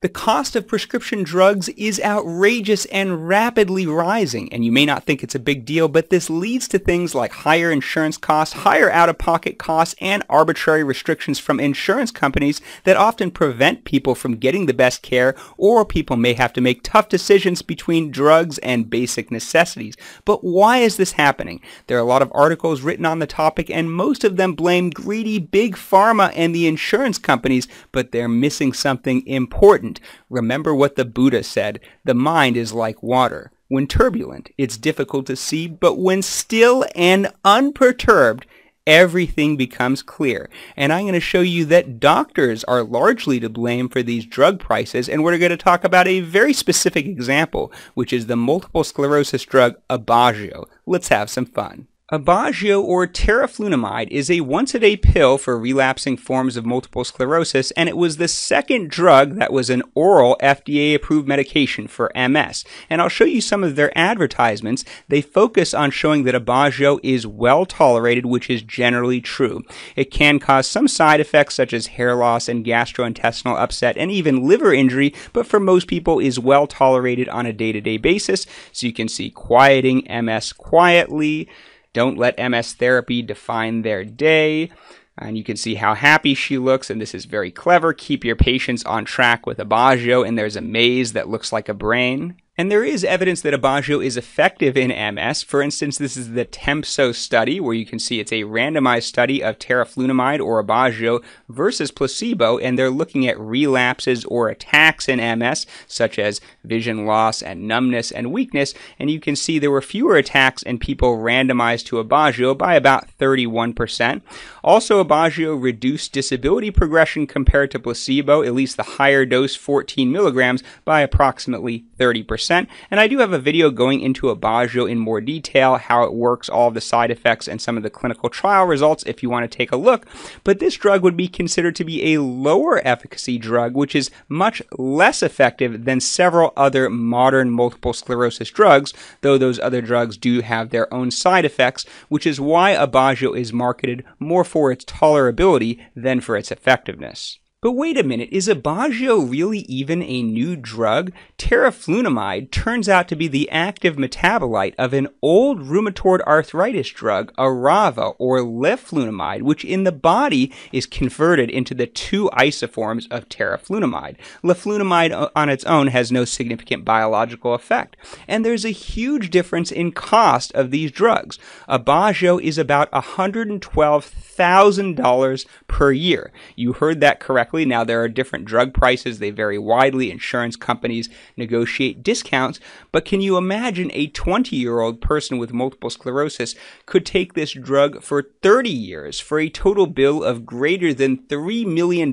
The cost of prescription drugs is outrageous and rapidly rising, and you may not think it's a big deal, but this leads to things like higher insurance costs, higher out-of-pocket costs, and arbitrary restrictions from insurance companies that often prevent people from getting the best care, or people may have to make tough decisions between drugs and basic necessities. But why is this happening? There are a lot of articles written on the topic, and most of them blame greedy big pharma and the insurance companies, but they're missing something important important. Remember what the Buddha said the mind is like water. When turbulent, it's difficult to see, but when still and unperturbed, everything becomes clear. And I'm going to show you that doctors are largely to blame for these drug prices, and we're going to talk about a very specific example, which is the multiple sclerosis drug Aubagio. Let's have some fun. Aubagio or teriflunomide is a once-a-day pill for relapsing forms of multiple sclerosis, and it was the second drug that was an oral FDA-approved medication for MS. And I'll show you some of their advertisements. They focus on showing that Aubagio is well tolerated, which is generally true. It can cause some side effects such as hair loss and gastrointestinal upset and even liver injury, but for most people is well tolerated on a day-to-day basis. So you can see quieting MS quietly, don't let MS therapy define their day. And you can see how happy she looks, and this is very clever. Keep your patients on track with Aubagio, and there's a maze that looks like a brain. And there is evidence that Aubagio is effective in MS. For instance, this is the TEMSO study, where you can see it's a randomized study of teriflunomide or Aubagio versus placebo, and they're looking at relapses or attacks in MS, such as vision loss and numbness and weakness. And you can see there were fewer attacks in people randomized to Aubagio by about 31%. Also, Aubagio reduced disability progression compared to placebo, at least the higher dose 14 milligrams, by approximately 30%. And I do have a video going into Aubagio in more detail, how it works, all of the side effects, and some of the clinical trial results if you want to take a look. But this drug would be considered to be a lower efficacy drug, which is much less effective than several other modern multiple sclerosis drugs, though those other drugs do have their own side effects, which is why Aubagio is marketed more for its tolerability than for its effectiveness. But wait a minute, is Aubagio really even a new drug? Teriflunomide turns out to be the active metabolite of an old rheumatoid arthritis drug, Arava or leflunomide, which in the body is converted into the two isoforms of teriflunomide. Leflunomide uh, on its own has no significant biological effect. And there's a huge difference in cost of these drugs. Aubagio is about $112,000 per year. You heard that correctly correctly. Now, there are different drug prices, they vary widely. Insurance companies negotiate discounts. But can you imagine a 20 year old person with multiple sclerosis could take this drug for 30 years for a total bill of greater than $3 million,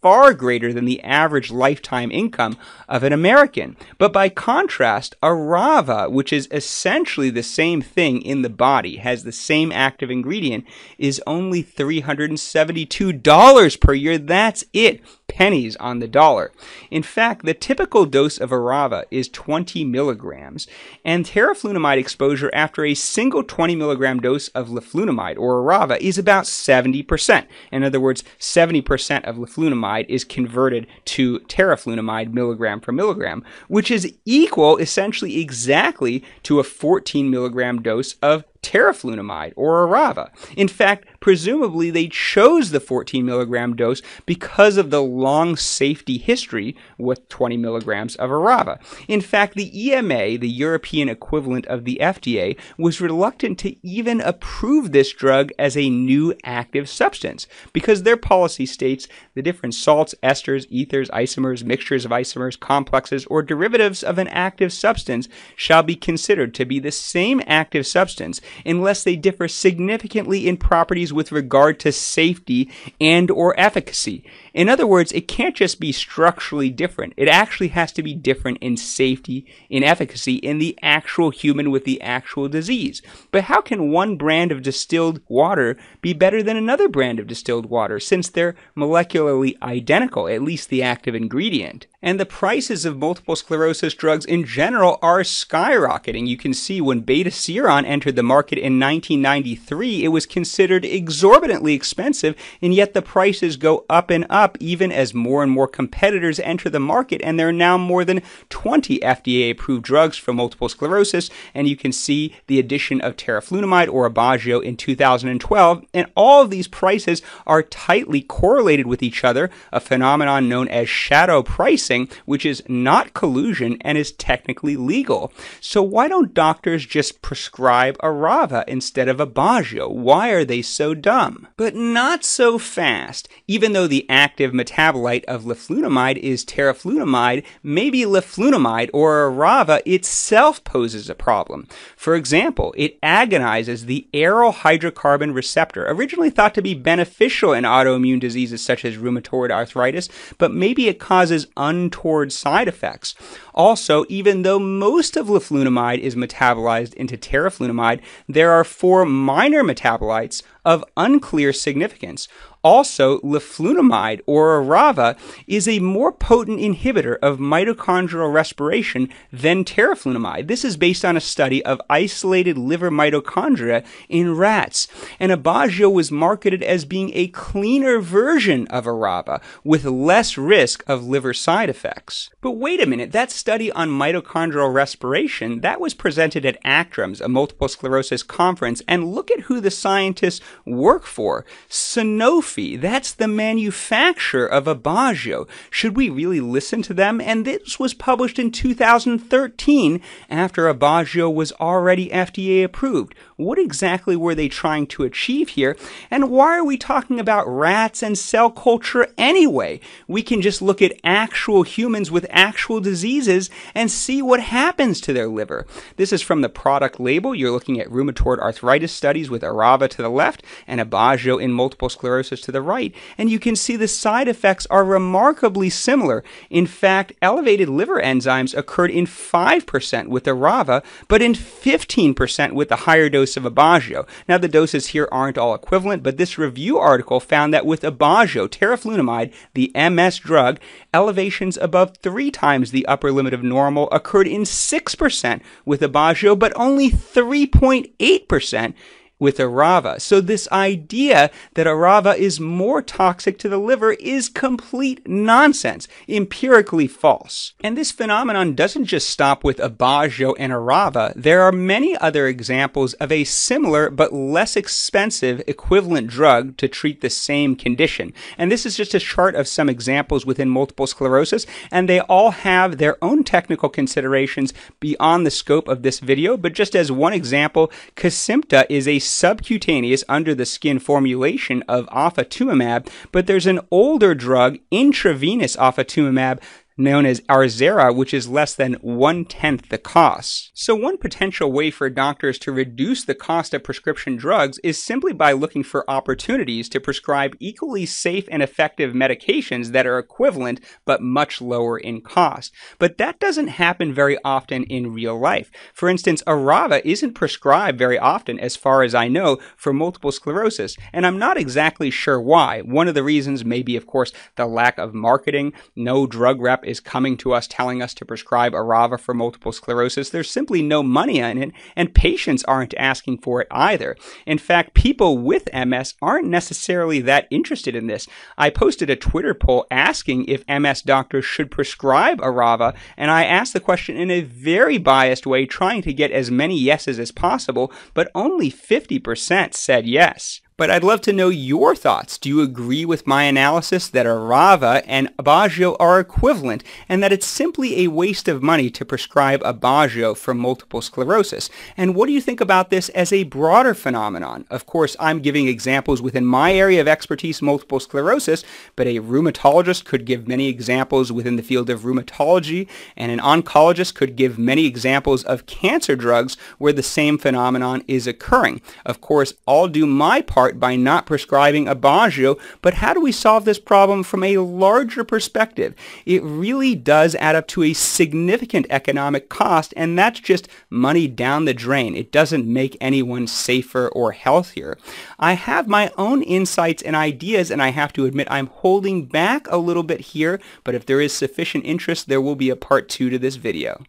far greater than the average lifetime income of an American? But by contrast, Arava, which is essentially the same thing in the body, has the same active ingredient, is only $372 per year. That's it pennies on the dollar. In fact, the typical dose of Arava is 20 milligrams, and teriflunomide exposure after a single 20 milligram dose of leflunomide or Arava is about 70%. In other words, 70% of leflunomide is converted to teriflunomide milligram per milligram, which is equal essentially exactly to a 14 milligram dose of teriflunomide or Arava. In fact, presumably they chose the 14 milligram dose because of the long safety history with 20 milligrams of Arava. In fact, the EMA, the European equivalent of the FDA, was reluctant to even approve this drug as a new active substance because their policy states the different salts, esters, ethers, isomers, mixtures of isomers, complexes, or derivatives of an active substance shall be considered to be the same active substance unless they differ significantly in properties with regard to safety and or efficacy. In other words, it can't just be structurally different. It actually has to be different in safety, in efficacy, in the actual human with the actual disease. But how can one brand of distilled water be better than another brand of distilled water since they're molecularly identical, at least the active ingredient? And the prices of multiple sclerosis drugs in general are skyrocketing. You can see when Betaseron entered the market in 1993, it was considered exorbitantly expensive, and yet the prices go up and up even as more and more competitors enter the market, and there are now more than 20 FDA approved drugs for multiple sclerosis. And you can see the addition of teriflunomide or Aubagio in 2012. And all of these prices are tightly correlated with each other, a phenomenon known as shadow pricing, which is not collusion and is technically legal. So why don't doctors just prescribe Arava instead of Aubagio? Why are they so dumb? But not so fast. Even though the active metabolite of leflunomide is teriflunomide, maybe leflunomide or Arava itself poses a problem. For example, it agonizes the aryl hydrocarbon receptor, originally thought to be beneficial in autoimmune diseases such as rheumatoid arthritis, but maybe it causes untoward side effects. Also, even though most of leflunomide is metabolized into teriflunomide, there are four minor metabolites of unclear significance. Also, leflunomide or Arava is a more potent inhibitor of mitochondrial respiration than teriflunomide. This is based on a study of isolated liver mitochondria in rats. And Aubagio was marketed as being a cleaner version of Arava with less risk of liver side effects. But wait a minute, that study on mitochondrial respiration, that was presented at ACTRIMS, a multiple sclerosis conference, and look at who the scientists work for. Sanofi, that's the manufacturer of Aubagio. Should we really listen to them? And this was published in 2013 after Aubagio was already FDA approved. What exactly were they trying to achieve here? And why are we talking about rats and cell culture anyway? We can just look at actual humans with actual diseases and see what happens to their liver. This is from the product label. You're looking at rheumatoid arthritis studies with Arava to the left and Aubagio in multiple sclerosis to the right. And you can see the side effects are remarkably similar. In fact, elevated liver enzymes occurred in 5% with Arava, but in 15% with the higher dose of Aubagio. Now, the doses here aren't all equivalent, but this review article found that with Aubagio, teriflunomide, the MS drug, elevations above three times the upper limit of normal occurred in 6% with Aubagio, but only 3.8% with Arava. So this idea that Arava is more toxic to the liver is complete nonsense, empirically false. And this phenomenon doesn't just stop with Aubagio and Arava. There are many other examples of a similar but less expensive equivalent drug to treat the same condition. And this is just a chart of some examples within multiple sclerosis, and they all have their own technical considerations beyond the scope of this video. But just as one example, Kesimpta is a subcutaneous under the skin formulation of ofatumumab, but there's an older drug, intravenous ofatumumab, known as Arzerra, which is less than one tenth the cost. So, one potential way for doctors to reduce the cost of prescription drugs is simply by looking for opportunities to prescribe equally safe and effective medications that are equivalent but much lower in cost. But that doesn't happen very often in real life. For instance, Arava isn't prescribed very often, as far as I know, for multiple sclerosis, and I'm not exactly sure why. One of the reasons may be, of course, the lack of marketing. No drug rep coming to us telling us to prescribe Arava for multiple sclerosis. There's simply no money in it, and patients aren't asking for it either. In fact, people with MS aren't necessarily that interested in this. I posted a Twitter poll asking if MS doctors should prescribe Arava, and I asked the question in a very biased way, trying to get as many yeses as possible, but only 50% said yes. But I'd love to know your thoughts. Do you agree with my analysis that Arava and Aubagio are equivalent and that it's simply a waste of money to prescribe Aubagio for multiple sclerosis? And what do you think about this as a broader phenomenon? Of course, I'm giving examples within my area of expertise, multiple sclerosis, but a rheumatologist could give many examples within the field of rheumatology, and an oncologist could give many examples of cancer drugs where the same phenomenon is occurring. Of course, I'll do my part part by not prescribing a Aubagio, but how do we solve this problem from a larger perspective? It really does add up to a significant economic cost, and that's just money down the drain. It doesn't make anyone safer or healthier. I have my own insights and ideas, and I have to admit I'm holding back a little bit here, but if there is sufficient interest, there will be a part two to this video.